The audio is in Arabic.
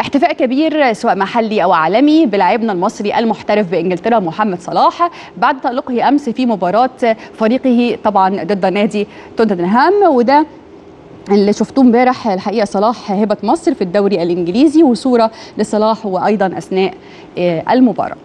احتفاء كبير سواء محلي أو عالمي بلاعبنا المصري المحترف بإنجلترا محمد صلاح. بعد تألقه أمس في مباراة فريقه طبعا ضد نادي توتنهام وده اللي شفتوه امبارح. الحقيقة صلاح هبه مصر في الدوري الإنجليزي وصورة لصلاح وأيضا أثناء آه، المباراة.